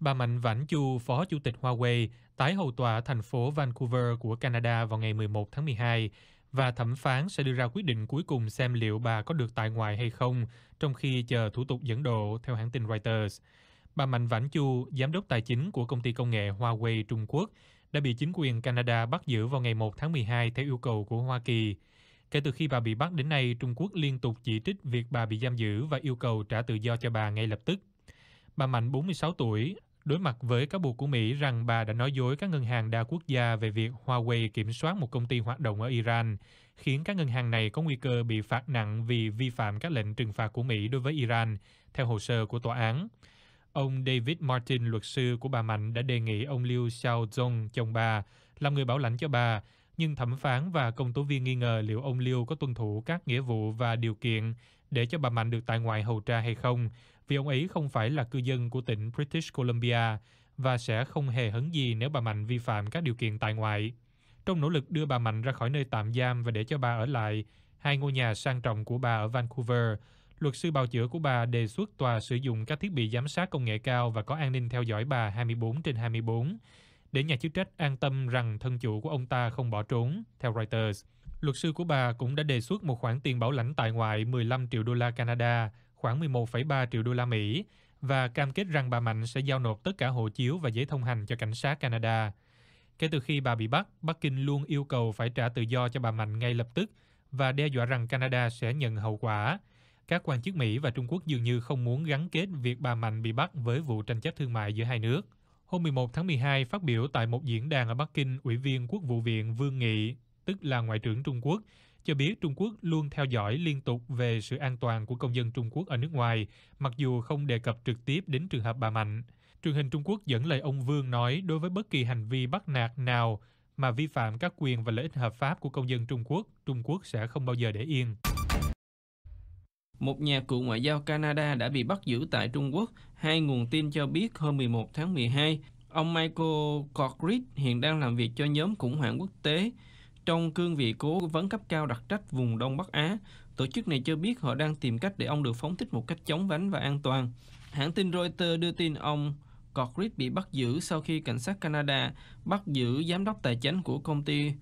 Bà Mạnh Vãn Chu, Phó Chủ tịch Huawei, tái hầu tòa thành phố Vancouver của Canada vào ngày 11 tháng 12 và thẩm phán sẽ đưa ra quyết định cuối cùng xem liệu bà có được tại ngoại hay không, trong khi chờ thủ tục dẫn độ, theo hãng tin Reuters. Bà Mạnh Vãn Chu, giám đốc tài chính của công ty công nghệ Huawei Trung Quốc, đã bị chính quyền Canada bắt giữ vào ngày 1 tháng 12 theo yêu cầu của Hoa Kỳ. Kể từ khi bà bị bắt đến nay, Trung Quốc liên tục chỉ trích việc bà bị giam giữ và yêu cầu trả tự do cho bà ngay lập tức. Bà Mạnh 46 tuổi, đối mặt với cáo buộc của Mỹ rằng bà đã nói dối các ngân hàng đa quốc gia về việc Huawei kiểm soát một công ty hoạt động ở Iran, khiến các ngân hàng này có nguy cơ bị phạt nặng vì vi phạm các lệnh trừng phạt của Mỹ đối với Iran, theo hồ sơ của tòa án. Ông David Martin, luật sư của bà Mạnh, đã đề nghị ông Liu Xiaozong, chồng bà, làm người bảo lãnh cho bà, nhưng thẩm phán và công tố viên nghi ngờ liệu ông Liu có tuân thủ các nghĩa vụ và điều kiện để cho bà Mạnh được tại ngoại hầu tra hay không, vì ông ấy không phải là cư dân của tỉnh British Columbia và sẽ không hề hấn gì nếu bà Mạnh vi phạm các điều kiện tại ngoại. Trong nỗ lực đưa bà Mạnh ra khỏi nơi tạm giam và để cho bà ở lại, hai ngôi nhà sang trọng của bà ở Vancouver, luật sư bào chữa của bà đề xuất tòa sử dụng các thiết bị giám sát công nghệ cao và có an ninh theo dõi bà 24 trên 24 để nhà chức trách an tâm rằng thân chủ của ông ta không bỏ trốn, theo Reuters. Luật sư của bà cũng đã đề xuất một khoản tiền bảo lãnh tại ngoại 15 triệu đô la Canada, khoảng 11,3 triệu đô la Mỹ, và cam kết rằng bà Mạnh sẽ giao nộp tất cả hộ chiếu và giấy thông hành cho cảnh sát Canada. Kể từ khi bà bị bắt, Bắc Kinh luôn yêu cầu phải trả tự do cho bà Mạnh ngay lập tức và đe dọa rằng Canada sẽ nhận hậu quả. Các quan chức Mỹ và Trung Quốc dường như không muốn gắn kết việc bà Mạnh bị bắt với vụ tranh chấp thương mại giữa hai nước. Hôm 11 tháng 12, phát biểu tại một diễn đàn ở Bắc Kinh, Ủy viên Quốc vụ viện Vương Nghị, tức là Ngoại trưởng Trung Quốc, cho biết Trung Quốc luôn theo dõi liên tục về sự an toàn của công dân Trung Quốc ở nước ngoài, mặc dù không đề cập trực tiếp đến trường hợp bà Mạnh. Truyền hình Trung Quốc dẫn lời ông Vương nói đối với bất kỳ hành vi bắt nạt nào mà vi phạm các quyền và lợi ích hợp pháp của công dân Trung Quốc, Trung Quốc sẽ không bao giờ để yên. Một nhà cựu ngoại giao Canada đã bị bắt giữ tại Trung Quốc. Hai nguồn tin cho biết hôm 11 tháng 12, ông Michael Cockridge hiện đang làm việc cho nhóm khủng hoảng quốc tế trong cương vị cố vấn cấp cao đặc trách vùng Đông Bắc Á. Tổ chức này cho biết họ đang tìm cách để ông được phóng thích một cách chóng vánh và an toàn. Hãng tin Reuters đưa tin ông Cockridge bị bắt giữ sau khi cảnh sát Canada bắt giữ giám đốc tài chính của công ty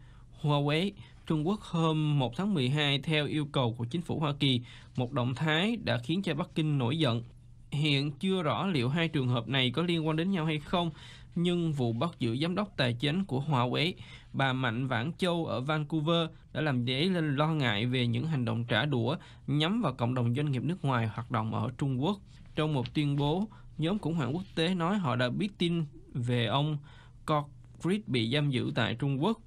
Huawei Trung Quốc hôm 1 tháng 12 theo yêu cầu của chính phủ Hoa Kỳ, một động thái đã khiến cho Bắc Kinh nổi giận. Hiện chưa rõ liệu hai trường hợp này có liên quan đến nhau hay không, nhưng vụ bắt giữ giám đốc tài chính của Huawei, bà Mạnh Vãn Châu ở Vancouver đã làm dấy lên lo ngại về những hành động trả đũa nhắm vào cộng đồng doanh nghiệp nước ngoài hoạt động ở Trung Quốc. Trong một tuyên bố, nhóm khủng hoảng quốc tế nói họ đã biết tin về ông Cockridge bị giam giữ tại Trung Quốc.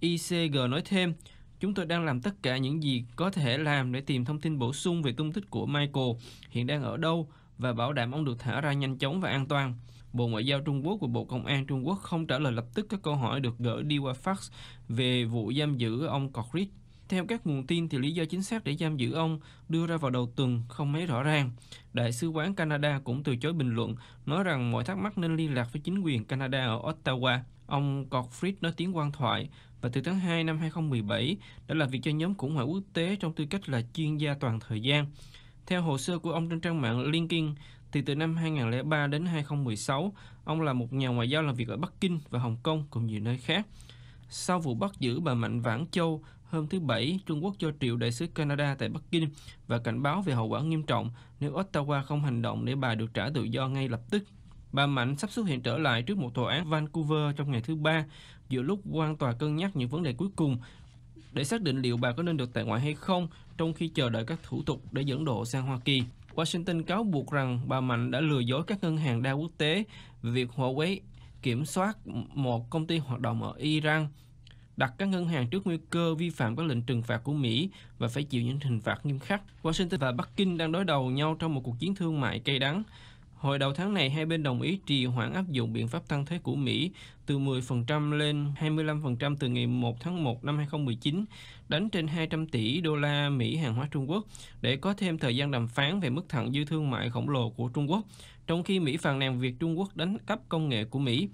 ICG nói thêm, chúng tôi đang làm tất cả những gì có thể làm để tìm thông tin bổ sung về tung tích của Michael, hiện đang ở đâu và bảo đảm ông được thả ra nhanh chóng và an toàn. Bộ Ngoại giao Trung Quốc và Bộ Công an Trung Quốc không trả lời lập tức các câu hỏi được gửi đi qua fax về vụ giam giữ ông Cockridge. Theo các nguồn tin thì lý do chính xác để giam giữ ông đưa ra vào đầu tuần không mấy rõ ràng. Đại sứ quán Canada cũng từ chối bình luận, nói rằng mọi thắc mắc nên liên lạc với chính quyền Canada ở Ottawa. Ông Gottfried nói tiếng quan thoại và từ tháng 2 năm 2017 đã làm việc cho nhóm khủng hoảng quốc tế trong tư cách là chuyên gia toàn thời gian. Theo hồ sơ của ông trên trang mạng LinkedIn, thì từ năm 2003 đến 2016, ông là một nhà ngoại giao làm việc ở Bắc Kinh và Hồng Kông cùng nhiều nơi khác. Sau vụ bắt giữ bà Mạnh Vãn Châu, hôm thứ Bảy, Trung Quốc cho triệu đại sứ Canada tại Bắc Kinh và cảnh báo về hậu quả nghiêm trọng nếu Ottawa không hành động để bà được trả tự do ngay lập tức. Bà Mạnh sắp xuất hiện trở lại trước một tòa án Vancouver trong ngày thứ Ba, giữa lúc quan tòa cân nhắc những vấn đề cuối cùng để xác định liệu bà có nên được tại ngoại hay không trong khi chờ đợi các thủ tục để dẫn độ sang Hoa Kỳ. Washington cáo buộc rằng bà Mạnh đã lừa dối các ngân hàng đa quốc tế về việc Huawei kiểm soát một công ty hoạt động ở Iran, đặt các ngân hàng trước nguy cơ vi phạm các lệnh trừng phạt của Mỹ và phải chịu những hình phạt nghiêm khắc. Washington và Bắc Kinh đang đối đầu nhau trong một cuộc chiến thương mại cay đắng. Hồi đầu tháng này, hai bên đồng ý trì hoãn áp dụng biện pháp tăng thuế của Mỹ từ 10% lên 25% từ ngày 1 tháng 1 năm 2019, đánh trên 200 tỷ đô la Mỹ hàng hóa Trung Quốc để có thêm thời gian đàm phán về mức thặng dư thương mại khổng lồ của Trung Quốc, trong khi Mỹ phàn nàn việc Trung Quốc đánh cắp công nghệ của Mỹ.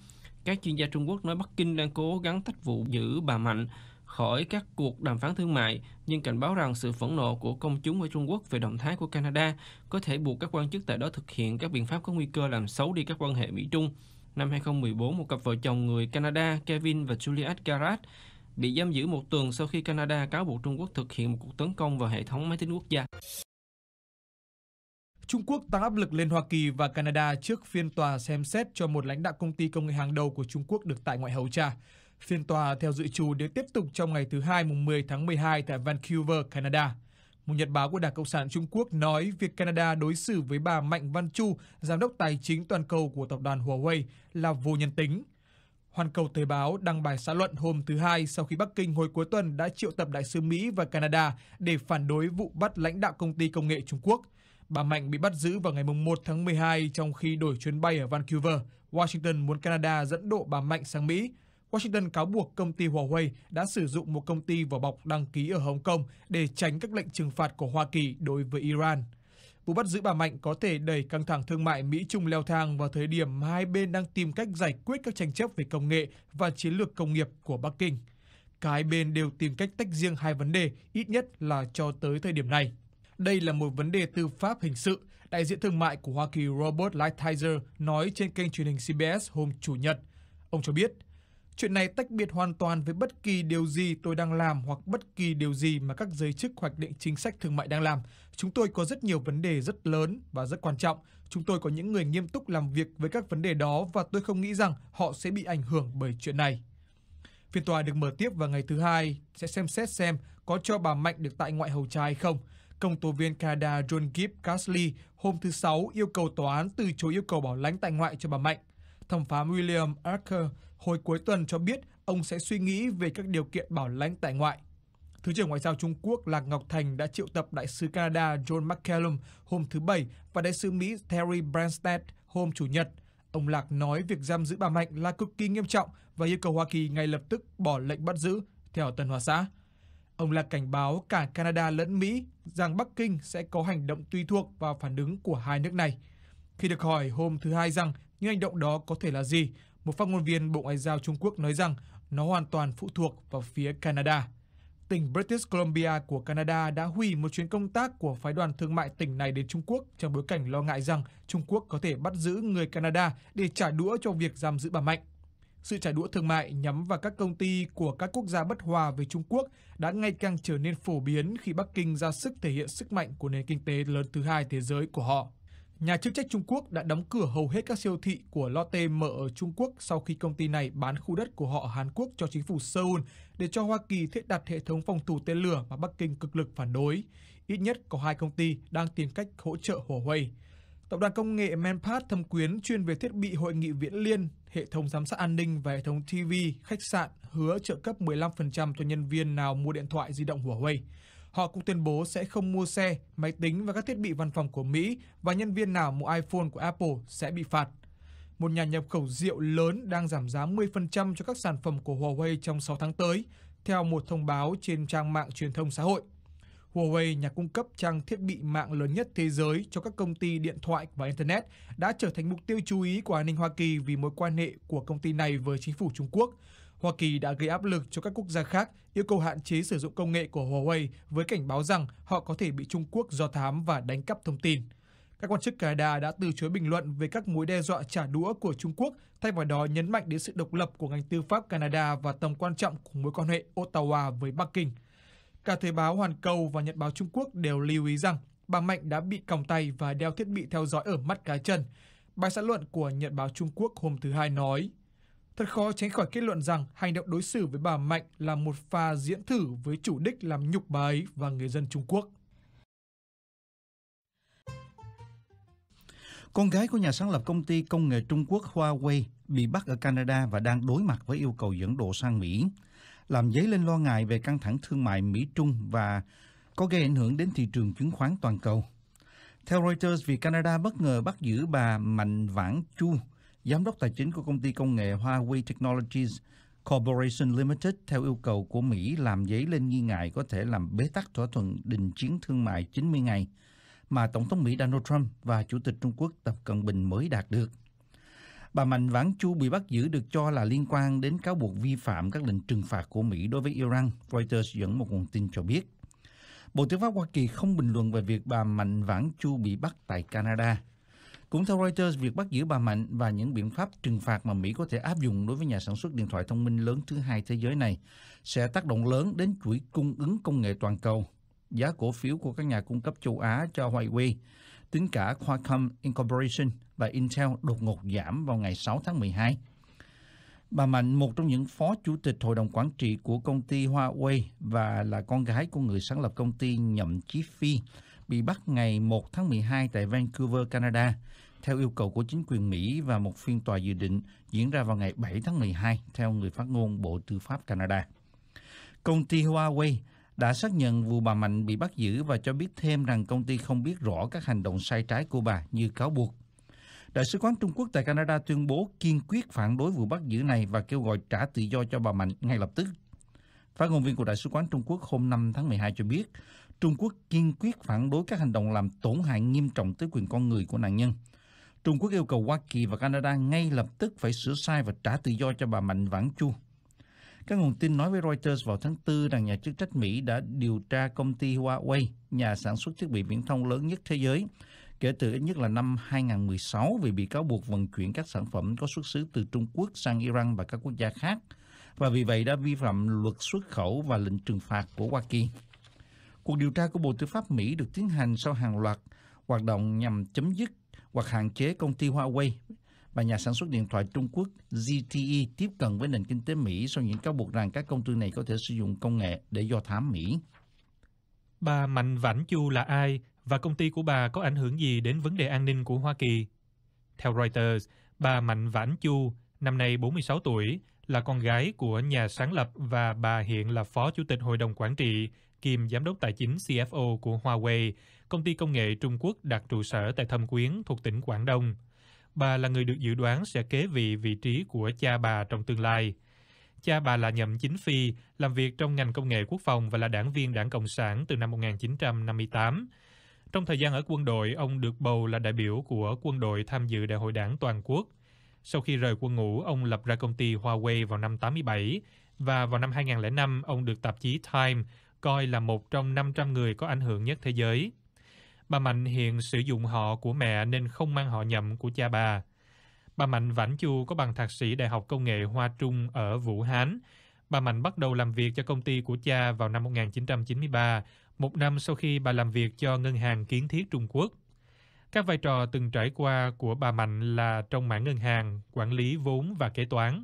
Các chuyên gia Trung Quốc nói Bắc Kinh đang cố gắng tách vụ giữ bà Mạnh khỏi các cuộc đàm phán thương mại, nhưng cảnh báo rằng sự phẫn nộ của công chúng ở Trung Quốc về động thái của Canada có thể buộc các quan chức tại đó thực hiện các biện pháp có nguy cơ làm xấu đi các quan hệ Mỹ-Trung. Năm 2014, một cặp vợ chồng người Canada Kevin và Juliet Garrett bị giam giữ một tuần sau khi Canada cáo buộc Trung Quốc thực hiện một cuộc tấn công vào hệ thống máy tính quốc gia. Trung Quốc tăng áp lực lên Hoa Kỳ và Canada trước phiên tòa xem xét cho một lãnh đạo công ty công nghệ hàng đầu của Trung Quốc được tại ngoại hầu tra. Phiên tòa theo dự trù được tiếp tục trong ngày thứ Hai mùng 10 tháng 12 tại Vancouver, Canada. Một nhật báo của Đảng Cộng sản Trung Quốc nói việc Canada đối xử với bà Mạnh Văn Chu, giám đốc tài chính toàn cầu của tập đoàn Huawei là vô nhân tính. Hoàn Cầu Thời báo đăng bài xã luận hôm thứ Hai sau khi Bắc Kinh hồi cuối tuần đã triệu tập đại sứ Mỹ và Canada để phản đối vụ bắt lãnh đạo công ty công nghệ Trung Quốc. Bà Mạnh bị bắt giữ vào ngày 1 tháng 12 trong khi đổi chuyến bay ở Vancouver. Washington muốn Canada dẫn độ bà Mạnh sang Mỹ. Washington cáo buộc công ty Huawei đã sử dụng một công ty vỏ bọc đăng ký ở Hồng Kông để tránh các lệnh trừng phạt của Hoa Kỳ đối với Iran. Vụ bắt giữ bà Mạnh có thể đẩy căng thẳng thương mại Mỹ-Trung leo thang vào thời điểm hai bên đang tìm cách giải quyết các tranh chấp về công nghệ và chiến lược công nghiệp của Bắc Kinh. Cả hai bên đều tìm cách tách riêng hai vấn đề, ít nhất là cho tới thời điểm này. Đây là một vấn đề tư pháp hình sự, đại diện thương mại của Hoa Kỳ Robert Lighthizer nói trên kênh truyền hình CBS hôm Chủ nhật. Ông cho biết, chuyện này tách biệt hoàn toàn với bất kỳ điều gì tôi đang làm hoặc bất kỳ điều gì mà các giới chức hoạch định chính sách thương mại đang làm. Chúng tôi có rất nhiều vấn đề rất lớn và rất quan trọng. Chúng tôi có những người nghiêm túc làm việc với các vấn đề đó và tôi không nghĩ rằng họ sẽ bị ảnh hưởng bởi chuyện này. Phiên tòa được mở tiếp vào ngày thứ hai, sẽ xem xét xem có cho bà Mạnh được tại ngoại hầu trai hay không. Công tố viên Canada John Gibb Casley hôm thứ Sáu yêu cầu tòa án từ chối yêu cầu bảo lãnh tại ngoại cho bà Mạnh. Thẩm phán William Archer hồi cuối tuần cho biết ông sẽ suy nghĩ về các điều kiện bảo lãnh tại ngoại. Thứ trưởng Ngoại giao Trung Quốc Lạc Ngọc Thành đã triệu tập đại sứ Canada John McCallum hôm thứ Bảy và đại sứ Mỹ Terry Branstad hôm Chủ nhật. Ông Lạc nói việc giam giữ bà Mạnh là cực kỳ nghiêm trọng và yêu cầu Hoa Kỳ ngay lập tức bỏ lệnh bắt giữ, theo Tân Hoa Xã. Ông Lạc cảnh báo cả Canada lẫn Mỹ rằng Bắc Kinh sẽ có hành động tùy thuộc vào phản ứng của hai nước này. Khi được hỏi hôm thứ Hai rằng những hành động đó có thể là gì, một phát ngôn viên Bộ Ngoại giao Trung Quốc nói rằng nó hoàn toàn phụ thuộc vào phía Canada. Tỉnh British Columbia của Canada đã hủy một chuyến công tác của phái đoàn thương mại tỉnh này đến Trung Quốc trong bối cảnh lo ngại rằng Trung Quốc có thể bắt giữ người Canada để trả đũa cho việc giam giữ bà Mạnh. Sự trả đũa thương mại nhắm vào các công ty của các quốc gia bất hòa với Trung Quốc đã ngày càng trở nên phổ biến khi Bắc Kinh ra sức thể hiện sức mạnh của nền kinh tế lớn thứ hai thế giới của họ. Nhà chức trách Trung Quốc đã đóng cửa hầu hết các siêu thị của Lotte mở ở Trung Quốc sau khi công ty này bán khu đất của họ Hàn Quốc cho chính phủ Seoul để cho Hoa Kỳ thiết đặt hệ thống phòng thủ tên lửa mà Bắc Kinh cực lực phản đối. Ít nhất có hai công ty đang tìm cách hỗ trợ Huawei. Tập đoàn công nghệ Manpath thâm quyến chuyên về thiết bị hội nghị viễn liên, hệ thống giám sát an ninh và hệ thống TV, khách sạn hứa trợ cấp 15% cho nhân viên nào mua điện thoại di động Huawei. Họ cũng tuyên bố sẽ không mua xe, máy tính và các thiết bị văn phòng của Mỹ và nhân viên nào mua iPhone của Apple sẽ bị phạt. Một nhà nhập khẩu rượu lớn đang giảm giá 10% cho các sản phẩm của Huawei trong 6 tháng tới, theo một thông báo trên trang mạng truyền thông xã hội. Huawei, nhà cung cấp trang thiết bị mạng lớn nhất thế giới cho các công ty điện thoại và Internet, đã trở thành mục tiêu chú ý của an ninh Hoa Kỳ vì mối quan hệ của công ty này với chính phủ Trung Quốc. Hoa Kỳ đã gây áp lực cho các quốc gia khác yêu cầu hạn chế sử dụng công nghệ của Huawei với cảnh báo rằng họ có thể bị Trung Quốc do thám và đánh cắp thông tin. Các quan chức Canada đã từ chối bình luận về các mối đe dọa trả đũa của Trung Quốc, thay vào đó nhấn mạnh đến sự độc lập của ngành tư pháp Canada và tầm quan trọng của mối quan hệ Ottawa với Bắc Kinh. Cả Thời báo Hoàn Cầu và Nhật báo Trung Quốc đều lưu ý rằng bà Mạnh đã bị còng tay và đeo thiết bị theo dõi ở mắt cá chân. Bài xã luận của Nhật báo Trung Quốc hôm thứ Hai nói, Thật khó tránh khỏi kết luận rằng hành động đối xử với bà Mạnh là một pha diễn thử với chủ đích làm nhục bà ấy và người dân Trung Quốc. Con gái của nhà sáng lập công ty công nghệ Trung Quốc Huawei bị bắt ở Canada và đang đối mặt với yêu cầu dẫn độ sang Mỹ làm dấy lên lo ngại về căng thẳng thương mại Mỹ-Trung và có gây ảnh hưởng đến thị trường chứng khoán toàn cầu. Theo Reuters, vì Canada bất ngờ bắt giữ bà Mạnh Vãn Chu, giám đốc tài chính của công ty công nghệ Huawei Technologies Corporation Limited theo yêu cầu của Mỹ làm dấy lên nghi ngại có thể làm bế tắc thỏa thuận đình chiến thương mại 90 ngày mà Tổng thống Mỹ Donald Trump và Chủ tịch Trung Quốc Tập Cận Bình mới đạt được. Bà Mạnh Vãn Chu bị bắt giữ được cho là liên quan đến cáo buộc vi phạm các lệnh trừng phạt của Mỹ đối với Iran, Reuters dẫn một nguồn tin cho biết. Bộ Tư pháp Hoa Kỳ không bình luận về việc bà Mạnh Vãn Chu bị bắt tại Canada. Cũng theo Reuters, việc bắt giữ bà Mạnh và những biện pháp trừng phạt mà Mỹ có thể áp dụng đối với nhà sản xuất điện thoại thông minh lớn thứ hai thế giới này sẽ tác động lớn đến chuỗi cung ứng công nghệ toàn cầu. Giá cổ phiếu của các nhà cung cấp châu Á cho Huawei, tính cả Qualcomm Incorporation và Intel đột ngột giảm vào ngày 6 tháng 12. Bà Mạnh, một trong những phó chủ tịch hội đồng quản trị của công ty Huawei và là con gái của người sáng lập công ty nhậm chí phi, bị bắt ngày 1 tháng 12 tại Vancouver, Canada, theo yêu cầu của chính quyền Mỹ và một phiên tòa dự định diễn ra vào ngày 7 tháng 12, theo người phát ngôn Bộ Tư pháp Canada. Công ty Huawei đã xác nhận vụ bà Mạnh bị bắt giữ và cho biết thêm rằng công ty không biết rõ các hành động sai trái của bà như cáo buộc. Đại sứ quán Trung Quốc tại Canada tuyên bố kiên quyết phản đối vụ bắt giữ này và kêu gọi trả tự do cho bà Mạnh ngay lập tức. Phát ngôn viên của Đại sứ quán Trung Quốc hôm 5 tháng 12 cho biết, Trung Quốc kiên quyết phản đối các hành động làm tổn hại nghiêm trọng tới quyền con người của nạn nhân. Trung Quốc yêu cầu Hoa Kỳ và Canada ngay lập tức phải sửa sai và trả tự do cho bà Mạnh Vãn Chu. Các nguồn tin nói với Reuters vào tháng 4 rằng nhà chức trách Mỹ đã điều tra công ty Huawei, nhà sản xuất thiết bị viễn thông lớn nhất thế giới, kể từ ít nhất là năm 2016 vì bị cáo buộc vận chuyển các sản phẩm có xuất xứ từ Trung Quốc sang Iran và các quốc gia khác, và vì vậy đã vi phạm luật xuất khẩu và lệnh trừng phạt của Hoa Kỳ. Cuộc điều tra của Bộ Tư pháp Mỹ được tiến hành sau hàng loạt hoạt động nhằm chấm dứt hoặc hạn chế công ty Huawei và nhà sản xuất điện thoại Trung Quốc ZTE tiếp cận với nền kinh tế Mỹ sau những cáo buộc rằng các công ty này có thể sử dụng công nghệ để do thám Mỹ. Bà Mạnh Vãn Chu là ai và công ty của bà có ảnh hưởng gì đến vấn đề an ninh của Hoa Kỳ? Theo Reuters, bà Mạnh Vãn Chu, năm nay 46 tuổi, là con gái của nhà sáng lập và bà hiện là phó chủ tịch hội đồng quản trị kiêm giám đốc tài chính CFO của Huawei, công ty công nghệ Trung Quốc đặt trụ sở tại Thâm Quyến thuộc tỉnh Quảng Đông. Bà là người được dự đoán sẽ kế vị vị trí của cha bà trong tương lai. Cha bà là Nhậm Chính Phi, làm việc trong ngành công nghệ quốc phòng và là đảng viên đảng Cộng sản từ năm 1958. Trong thời gian ở quân đội, ông được bầu là đại biểu của quân đội tham dự đại hội đảng toàn quốc. Sau khi rời quân ngũ, ông lập ra công ty Huawei vào năm 87 và vào năm 2005, ông được tạp chí Time coi là một trong 500 người có ảnh hưởng nhất thế giới. Bà Mạnh hiện sử dụng họ của mẹ nên không mang họ nhậm của cha bà. Bà Mạnh Vãnh Chu có bằng thạc sĩ Đại học Công nghệ Hoa Trung ở Vũ Hán. Bà Mạnh bắt đầu làm việc cho công ty của cha vào năm 1993, một năm sau khi bà làm việc cho Ngân hàng Kiến thiết Trung Quốc. Các vai trò từng trải qua của bà Mạnh là trong mảng ngân hàng, quản lý vốn và kế toán.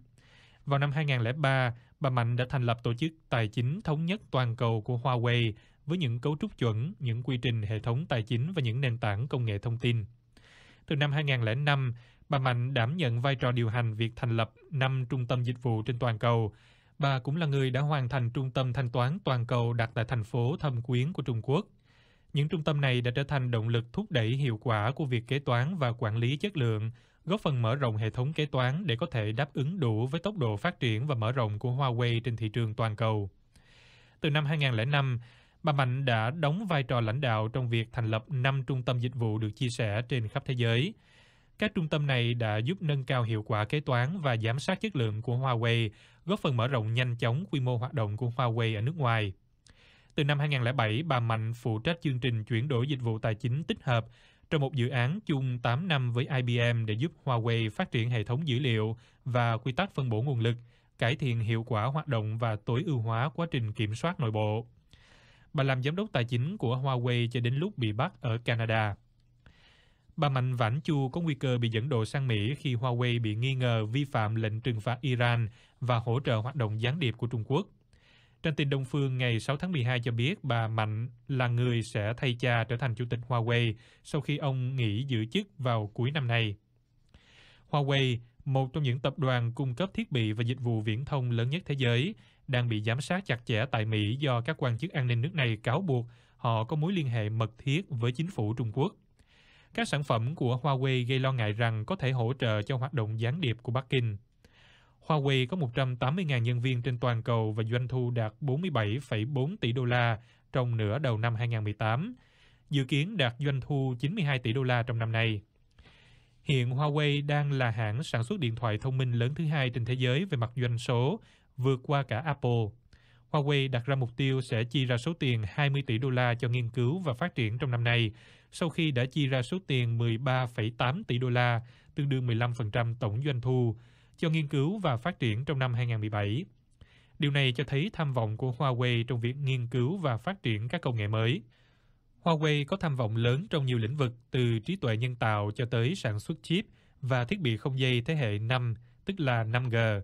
Vào năm 2003, bà Mạnh đã thành lập tổ chức tài chính thống nhất toàn cầu của Huawei với những cấu trúc chuẩn, những quy trình hệ thống tài chính và những nền tảng công nghệ thông tin. Từ năm 2005, bà Mạnh đảm nhận vai trò điều hành việc thành lập năm trung tâm dịch vụ trên toàn cầu. Bà cũng là người đã hoàn thành trung tâm thanh toán toàn cầu đặt tại thành phố Thâm Quyến của Trung Quốc. Những trung tâm này đã trở thành động lực thúc đẩy hiệu quả của việc kế toán và quản lý chất lượng, góp phần mở rộng hệ thống kế toán để có thể đáp ứng đủ với tốc độ phát triển và mở rộng của Huawei trên thị trường toàn cầu. Từ năm 2005, bà Mạnh đã đóng vai trò lãnh đạo trong việc thành lập 5 trung tâm dịch vụ được chia sẻ trên khắp thế giới. Các trung tâm này đã giúp nâng cao hiệu quả kế toán và giám sát chất lượng của Huawei, góp phần mở rộng nhanh chóng quy mô hoạt động của Huawei ở nước ngoài. Từ năm 2007, bà Mạnh phụ trách chương trình chuyển đổi dịch vụ tài chính tích hợp trong một dự án chung 8 năm với IBM để giúp Huawei phát triển hệ thống dữ liệu và quy tắc phân bổ nguồn lực, cải thiện hiệu quả hoạt động và tối ưu hóa quá trình kiểm soát nội bộ. Bà làm giám đốc tài chính của Huawei cho đến lúc bị bắt ở Canada. Bà Mạnh Vãn Chu có nguy cơ bị dẫn độ sang Mỹ khi Huawei bị nghi ngờ vi phạm lệnh trừng phạt Iran và hỗ trợ hoạt động gián điệp của Trung Quốc. Trang tin Đông Phương ngày 6 tháng 12 cho biết bà Mạnh là người sẽ thay cha trở thành chủ tịch Huawei sau khi ông nghỉ giữ chức vào cuối năm nay. Huawei, một trong những tập đoàn cung cấp thiết bị và dịch vụ viễn thông lớn nhất thế giới, đang bị giám sát chặt chẽ tại Mỹ do các quan chức an ninh nước này cáo buộc họ có mối liên hệ mật thiết với chính phủ Trung Quốc. Các sản phẩm của Huawei gây lo ngại rằng có thể hỗ trợ cho hoạt động gián điệp của Bắc Kinh. Huawei có 180.000 nhân viên trên toàn cầu và doanh thu đạt 47,4 tỷ đô la trong nửa đầu năm 2018, dự kiến đạt doanh thu 92 tỷ đô la trong năm nay. Hiện Huawei đang là hãng sản xuất điện thoại thông minh lớn thứ hai trên thế giới về mặt doanh số, vượt qua cả Apple. Huawei đặt ra mục tiêu sẽ chi ra số tiền 20 tỷ đô la cho nghiên cứu và phát triển trong năm nay, sau khi đã chi ra số tiền 13,8 tỷ đô la, tương đương 15% tổng doanh thu, cho nghiên cứu và phát triển trong năm 2017. Điều này cho thấy tham vọng của Huawei trong việc nghiên cứu và phát triển các công nghệ mới. Huawei có tham vọng lớn trong nhiều lĩnh vực từ trí tuệ nhân tạo cho tới sản xuất chip và thiết bị không dây thế hệ 5, tức là 5G.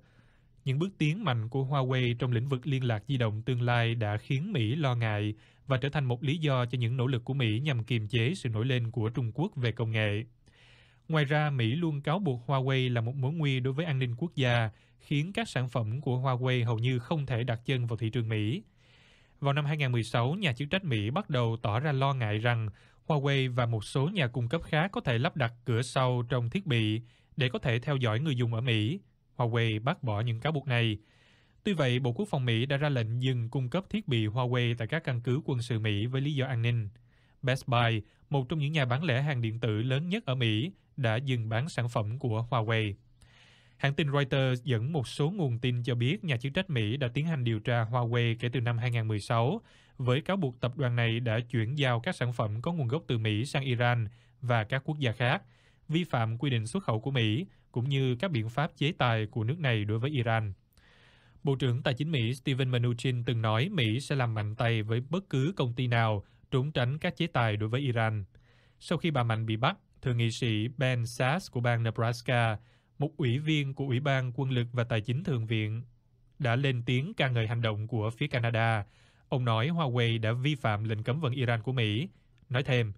Những bước tiến mạnh của Huawei trong lĩnh vực liên lạc di động tương lai đã khiến Mỹ lo ngại và trở thành một lý do cho những nỗ lực của Mỹ nhằm kiềm chế sự nổi lên của Trung Quốc về công nghệ. Ngoài ra, Mỹ luôn cáo buộc Huawei là một mối nguy đối với an ninh quốc gia, khiến các sản phẩm của Huawei hầu như không thể đặt chân vào thị trường Mỹ. Vào năm 2016, nhà chức trách Mỹ bắt đầu tỏ ra lo ngại rằng Huawei và một số nhà cung cấp khác có thể lắp đặt cửa sau trong thiết bị để có thể theo dõi người dùng ở Mỹ. Huawei bác bỏ những cáo buộc này. Tuy vậy, Bộ Quốc phòng Mỹ đã ra lệnh dừng cung cấp thiết bị Huawei tại các căn cứ quân sự Mỹ với lý do an ninh. Best Buy, một trong những nhà bán lẻ hàng điện tử lớn nhất ở Mỹ, đã dừng bán sản phẩm của Huawei. Hãng tin Reuters dẫn một số nguồn tin cho biết nhà chức trách Mỹ đã tiến hành điều tra Huawei kể từ năm 2016 với cáo buộc tập đoàn này đã chuyển giao các sản phẩm có nguồn gốc từ Mỹ sang Iran và các quốc gia khác, vi phạm quy định xuất khẩu của Mỹ cũng như các biện pháp chế tài của nước này đối với Iran. Bộ trưởng Tài chính Mỹ Steven Mnuchin từng nói Mỹ sẽ làm mạnh tay với bất cứ công ty nào trốn tránh các chế tài đối với Iran. Sau khi bà Mạnh bị bắt, Thượng nghị sĩ Ben Sass của bang Nebraska một ủy viên của Ủy ban Quân lực và Tài chính Thượng viện đã lên tiếng ca ngợi hành động của phía Canada. Ông nói Huawei đã vi phạm lệnh cấm vận Iran của Mỹ. Nói thêm,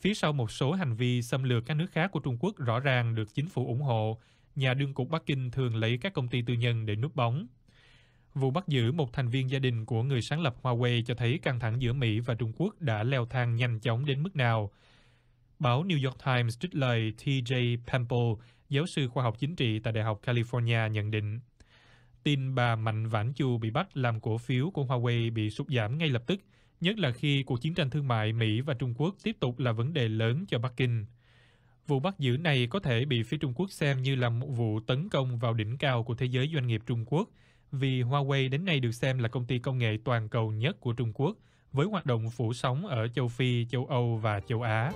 phía sau một số hành vi xâm lược các nước khác của Trung Quốc rõ ràng được chính phủ ủng hộ, nhà đương cục Bắc Kinh thường lấy các công ty tư nhân để núp bóng. Vụ bắt giữ một thành viên gia đình của người sáng lập Huawei cho thấy căng thẳng giữa Mỹ và Trung Quốc đã leo thang nhanh chóng đến mức nào. Báo New York Times trích lời T.J. Pample, giáo sư khoa học chính trị tại Đại học California nhận định. Tin bà Mạnh Vãn Chu bị bắt làm cổ phiếu của Huawei bị sụt giảm ngay lập tức, nhất là khi cuộc chiến tranh thương mại Mỹ và Trung Quốc tiếp tục là vấn đề lớn cho Bắc Kinh. Vụ bắt giữ này có thể bị phía Trung Quốc xem như là một vụ tấn công vào đỉnh cao của thế giới doanh nghiệp Trung Quốc, vì Huawei đến nay được xem là công ty công nghệ toàn cầu nhất của Trung Quốc, với hoạt động phủ sóng ở châu Phi, châu Âu và châu Á.